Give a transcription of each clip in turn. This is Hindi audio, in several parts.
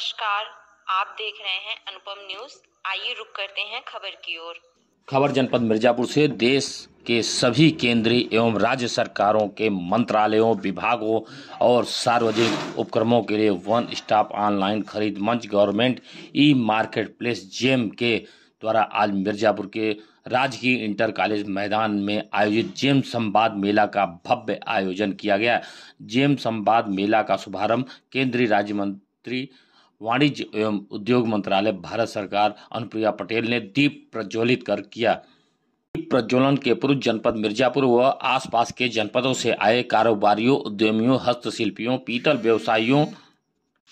नमस्कार, आप देख रहे हैं अनुपम न्यूज़। आइए रुक करते हैं खबर की ओर। खबर जनपद मिर्जापुर से, देश के सभी केंद्रीय एवं राज्य सरकारों के मंत्रालयों, विभागों और सार्वजनिक उपक्रमों के लिए वन स्टॉप ऑनलाइन खरीद मंच government e market place GeM के द्वारा आज मिर्जापुर के राजकीय इंटर कॉलेज मैदान में आयोजित जेम संवाद मेला का भव्य आयोजन किया गया। जेम संवाद मेला का शुभारंभ केंद्रीय राज्य मंत्री वाणिज्य एवं उद्योग मंत्रालय, भारत सरकार, अनुप्रिया पटेल ने दीप प्रज्वलित कर किया। दीप प्रज्वलन के पूर्व जनपद मिर्जापुर व आसपास के जनपदों से आए कारोबारियों, उद्यमियों, हस्तशिल्पियों, पीतल व्यवसायियों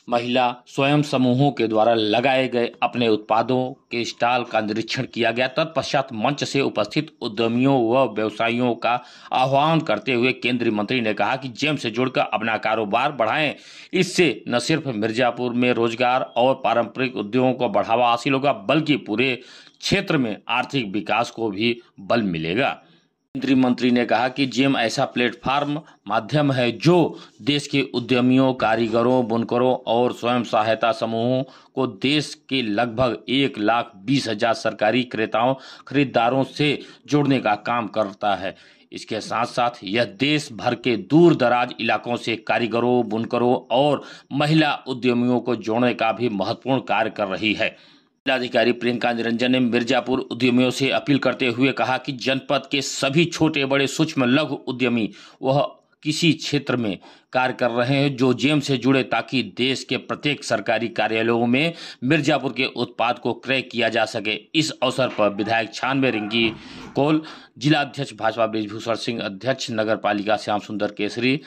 महिला स्वयं समूहों के द्वारा लगाए गए अपने उत्पादों के स्टॉल का निरीक्षण किया गया। तत्पश्चात मंच से उपस्थित उद्यमियों व व्यवसायियों का आह्वान करते हुए केंद्रीय मंत्री ने कहा कि जेम से जुड़कर अपना कारोबार बढ़ाएँ। इससे न सिर्फ़ मिर्जापुर में रोज़गार और पारंपरिक उद्योगों को बढ़ावा हासिल होगा, बल्कि पूरे क्षेत्र में आर्थिक विकास को भी बल मिलेगा। केंद्रीय मंत्री ने कहा कि जेम ऐसा प्लेटफार्म माध्यम है जो देश के उद्यमियों, कारीगरों, बुनकरों और स्वयं सहायता समूहों को देश के लगभग एक लाख बीस हज़ार सरकारी क्रेताओं, खरीदारों से जोड़ने का काम करता है। इसके साथ साथ यह देश भर के दूर दराज इलाकों से कारीगरों, बुनकरों और महिला उद्यमियों को जोड़ने का भी महत्वपूर्ण कार्य कर रही है। जिलाधिकारी प्रियंका निरंजन ने मिर्जापुर उद्यमियों से अपील करते हुए कहा कि जनपद के सभी छोटे बड़े सूक्ष्म लघु उद्यमी वह किसी क्षेत्र में कार्य कर रहे हैं जो जेम से जुड़े ताकि देश के प्रत्येक सरकारी कार्यालयों में मिर्जापुर के उत्पाद को क्रय किया जा सके। इस अवसर पर विधायक छानवे रिंगी कोल, जिलाध्यक्ष भाजपा ब्रिजभूषण सिंह, अध्यक्ष नगर पालिका Shyam Sundar Kesari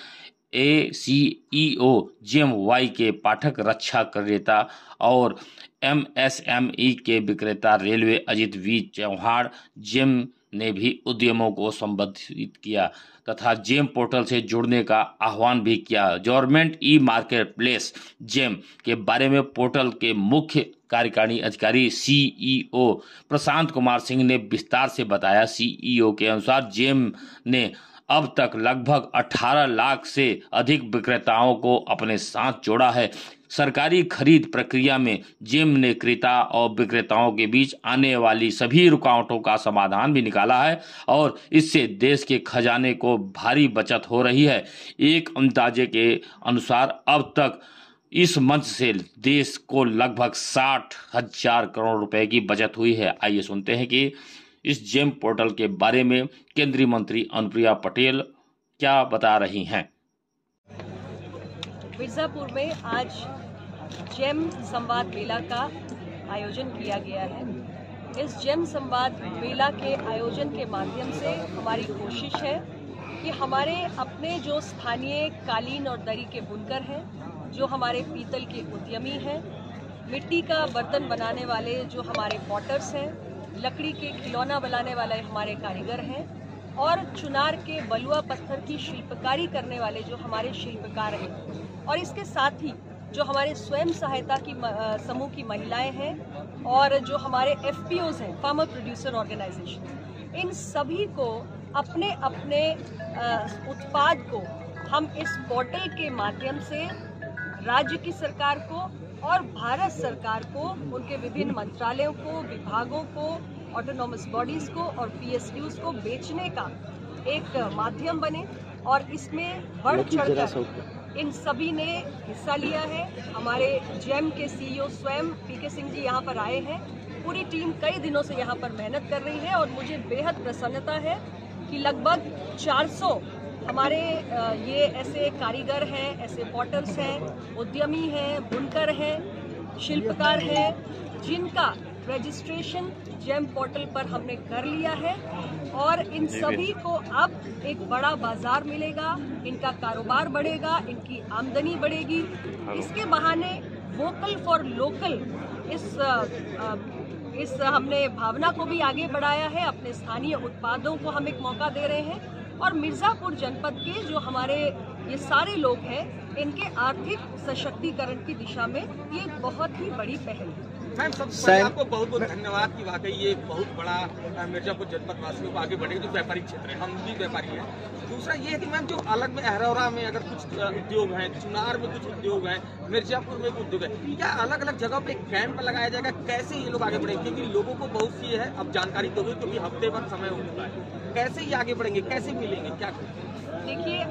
A, C, E, O GeM Y K Pathak रक्षा क्रेता और एम एस एम ई के विक्रेता railway Ajit V Chauhan GeM ने भी उद्यमों को संबोधित किया तथा जेम पोर्टल से जुड़ने का आह्वान भी किया। Government e market place GeM के बारे में पोर्टल के मुख्य कार्यकारिणी अधिकारी सीईओ प्रशांत कुमार सिंह ने विस्तार से बताया। सीईओ के अनुसार जेम ने अब तक लगभग 18 लाख से अधिक विक्रेताओं को अपने साथ जोड़ा है। सरकारी खरीद प्रक्रिया में जेम ने क्रेता और विक्रेताओं के बीच आने वाली सभी रुकावटों का समाधान भी निकाला है और इससे देश के खजाने को भारी बचत हो रही है। एक अंदाजे के अनुसार अब तक इस मंच से देश को लगभग साठ हज़ार करोड़ रुपए की बचत हुई है। आइए सुनते हैं कि इस जेम पोर्टल के बारे में केंद्रीय मंत्री अनुप्रिया पटेल क्या बता रही हैं? मिर्ज़ापुर में आज जेम संवाद मेला का आयोजन किया गया है। इस जेम संवाद मेला के आयोजन के माध्यम से हमारी कोशिश है कि हमारे अपने जो स्थानीय कालीन और दरी के बुनकर हैं, जो हमारे पीतल के उद्यमी हैं, मिट्टी का बर्तन बनाने वाले जो हमारे पॉटर्स हैं लकड़ी के खिलौना बनाने वाले हमारे कारीगर हैं और चुनार के बलुआ पत्थर की शिल्पकारी करने वाले जो हमारे शिल्पकार हैं। और इसके साथ ही जो हमारे स्वयं सहायता की समूह की महिलाएँ हैं और जो हमारे एफ़ हैं फार्मर प्रोड्यूसर ऑर्गेनाइजेशन इन सभी को अपने अपने उत्पाद को हम इस पोर्टल के माध्यम से राज्य की सरकार को और भारत सरकार को उनके विभिन्न मंत्रालयों को विभागों को ऑटोनॉमस बॉडीज को और पी को बेचने का एक माध्यम बने और इसमें बढ़ चढ़कर इन सभी ने हिस्सा लिया है। हमारे जेम के सीईओ स्वयं पी के सिंह जी यहाँ पर आए हैं। पूरी टीम कई दिनों से यहाँ पर मेहनत कर रही है और मुझे बेहद प्रसन्नता है कि लगभग 400 हमारे ये ऐसे कारीगर हैं ऐसे पॉटर्स हैं उद्यमी हैं बुनकर हैं शिल्पकार हैं जिनका रजिस्ट्रेशन जेम पोर्टल पर हमने कर लिया है और इन सभी को अब एक बड़ा बाज़ार मिलेगा इनका कारोबार बढ़ेगा इनकी आमदनी बढ़ेगी। इसके बहाने वोकल फॉर लोकल इस इस हमने भावना को भी आगे बढ़ाया है अपने स्थानीय उत्पादों को हम एक मौका दे रहे हैं। और मिर्ज़ापुर जनपद के जो हमारे ये सारे लोग हैं इनके आर्थिक सशक्तिकरण की दिशा में ये बहुत ही बड़ी पहल है। मैम सबसे आपको बहुत बहुत धन्यवाद कि वाकई ये बहुत बड़ा मिर्जापुर जनपद वासियों को आगे बढ़ेगा जो व्यापारिक क्षेत्र है। हम भी व्यापारी हैं। दूसरा ये है कि मैम जो अलग में अहरौरा में अगर कुछ उद्योग हैं चुनार में कुछ उद्योग हैं मिर्जापुर में कुछ उद्योग है क्या अलग अलग जगह पे कैंप लगाया जाएगा? कैसे ये लोग आगे बढ़ेंगे? क्योंकि लोगों को बहुत सी है अब जानकारी दोगे क्योंकि हफ़्ते भर समय हो चुका है। कैसे ही आगे बढ़ेंगे, कैसे मिलेंगे, क्या देखिए,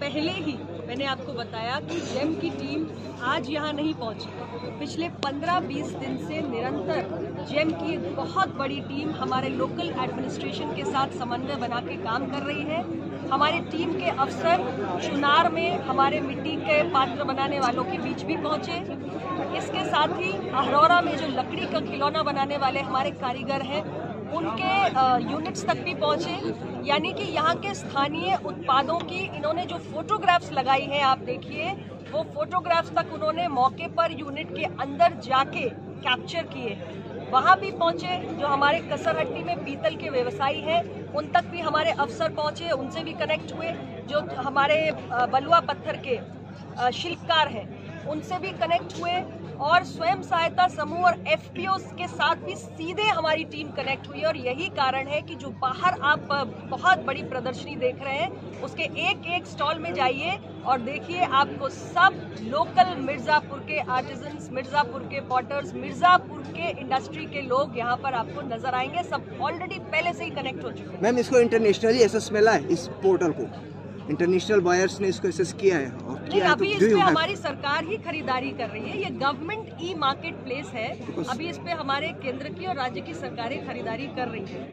पहले ही मैंने आपको बताया कि जेम की टीम आज यहाँ नहीं पहुँची। पिछले 15-20 दिन से निरंतर जेम की बहुत बड़ी टीम हमारे लोकल एडमिनिस्ट्रेशन के साथ समन्वय बना के काम कर रही है। हमारी टीम के अफसर चुनार में हमारे मिट्टी के पात्र बनाने वालों के बीच भी पहुँचे। इसके साथ ही अहरौरा में जो लकड़ी का खिलौना बनाने वाले हमारे कारीगर हैं उनके यूनिट्स तक भी पहुँचे। यानी कि यहाँ के स्थानीय उत्पादों की इन्होंने जो फोटोग्राफ्स लगाई हैं, आप देखिए, वो फोटोग्राफ्स तक उन्होंने मौके पर यूनिट के अंदर जाके कैप्चर किए। वहाँ भी पहुँचे, जो हमारे कसरहट्टी में पीतल के व्यवसायी हैं, उन तक भी हमारे अफसर पहुँचे, उनसे भी कनेक्ट हुए, जो हमारे बलुआ पत्थर के शिल्पकार हैं। उनसे भी कनेक्ट हुए और स्वयं सहायता समूह और एफ़ के साथ भी सीधे हमारी टीम कनेक्ट हुई और यही कारण है कि जो बाहर आप बहुत बड़ी प्रदर्शनी देख रहे हैं, उसके एक एक स्टॉल में जाइए और देखिए आपको सब लोकल मिर्ज़ापुर के आर्टिजन्स मिर्ज़ापुर के पॉटर्स मिर्ज़ापुर के इंडस्ट्री के लोग यहाँ पर आपको नज़र आएँगे। सब ऑलरेडी पहले से ही कनेक्ट हो चुके हैं। मैम, इसको इंटरनेशनली एसेस मिला है इस पोर्टल को इंटरनेशनल बायर्स ने इसको एसेस किया है और नहीं किया है अभी तो इस पे हमारी सरकार ही खरीदारी कर रही है। ये गवर्नमेंट ई मार्केट प्लेस है अभी इस पे हमारे केंद्र की और राज्य की सरकारें खरीदारी कर रही है।